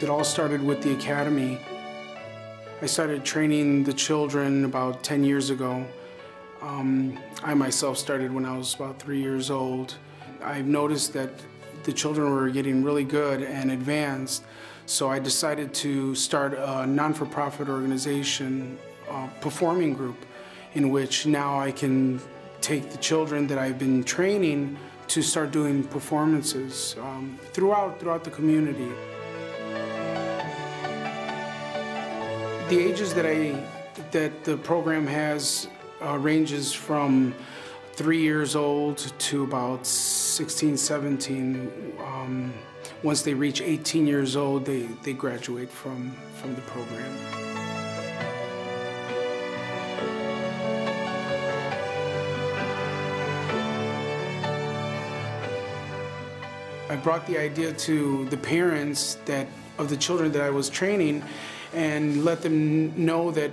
It all started with the academy. I started training the children about 10 years ago. Um, I myself started when I was about three years old. I've noticed that the children were getting really good and advanced, so I decided to start a non-for-profit organization, a performing group, in which now I can take the children that I've been training to start doing performances um, throughout, throughout the community. The ages that, I, that the program has uh, ranges from three years old to about 16, 17. Um, once they reach 18 years old, they, they graduate from, from the program. I brought the idea to the parents that of the children that I was training and let them know that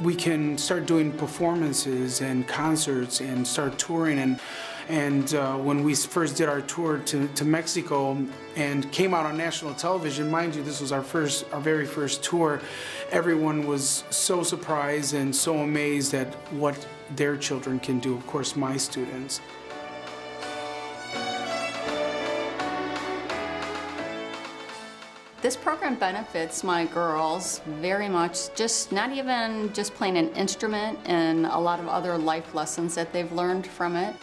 we can start doing performances and concerts and start touring and and uh, when we first did our tour to, to Mexico and came out on national television, mind you, this was our first, our very first tour, everyone was so surprised and so amazed at what their children can do, of course, my students. This program benefits my girls very much, just not even just playing an instrument and a lot of other life lessons that they've learned from it.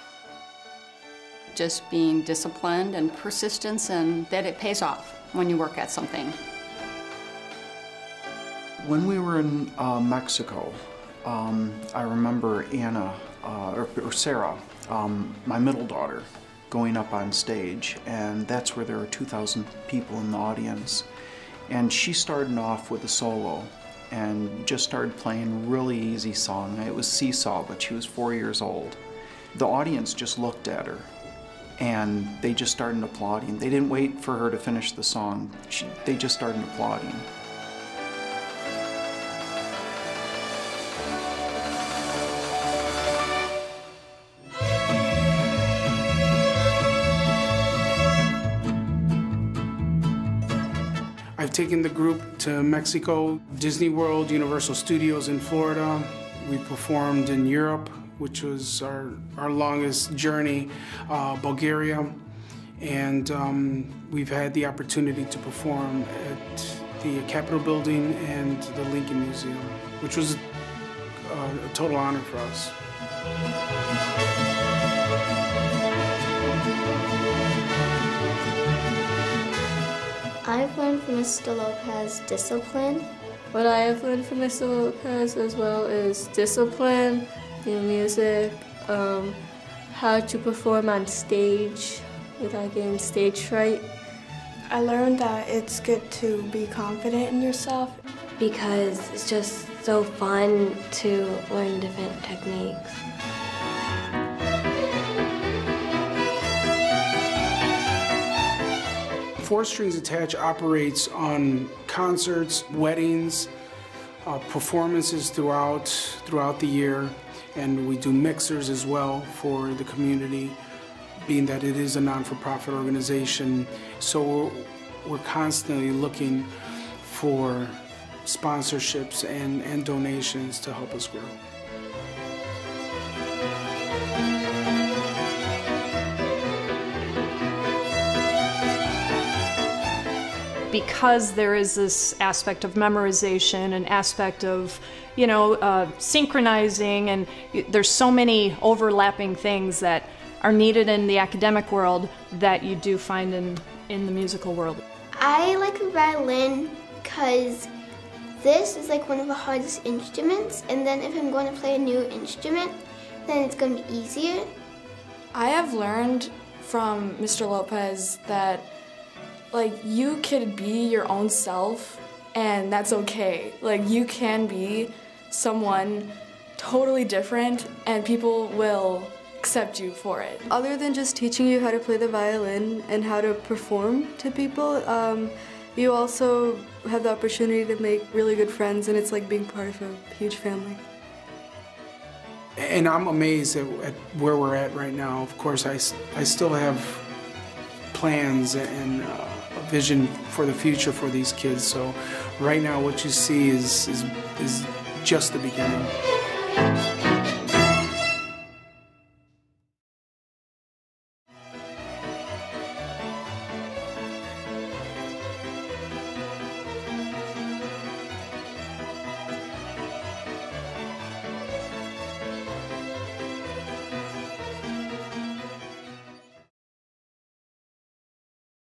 Just being disciplined and persistence and that it pays off when you work at something. When we were in uh, Mexico, um, I remember Anna, uh, or, or, Sarah, um, my middle daughter, going up on stage, and that's where there were 2,000 people in the audience. And she started off with a solo and just started playing really easy song. It was Seesaw, but she was four years old. The audience just looked at her and they just started applauding. They didn't wait for her to finish the song. She, they just started applauding. I've taken the group to Mexico, Disney World, Universal Studios in Florida. We performed in Europe, which was our, our longest journey, uh, Bulgaria. And um, we've had the opportunity to perform at the Capitol Building and the Lincoln Museum, which was a, a total honor for us. I've learned from Mr. Lopez discipline. What I have learned from Mr. Lopez as well is discipline, the music, um, how to perform on stage without getting stage fright. I learned that it's good to be confident in yourself because it's just so fun to learn different techniques. Four Strings Attached operates on concerts, weddings, uh, performances throughout throughout the year, and we do mixers as well for the community, being that it is a non-for-profit organization. So we're, constantly looking for sponsorships and, and donations to help us grow. Because there is this aspect of memorization, an aspect of, you know, uh, synchronizing, and there's so many overlapping things that are needed in the academic world that you do find in, in the musical world. I like the violin because this is like one of the hardest instruments, and then if I'm going to play a new instrument, then it's going to be easier. I have learned from Mr. Lopez that like you could be your own self and that's okay. Like you can be someone totally different and people will accept you for it. Other than just teaching you how to play the violin and how to perform to people, um, you also have the opportunity to make really good friends and it's like being part of a huge family. And I'm amazed at, at where we're at right now. Of course, I, I still have plans and uh, a vision for the future for these kids. So right now what you see is, is, is just the beginning.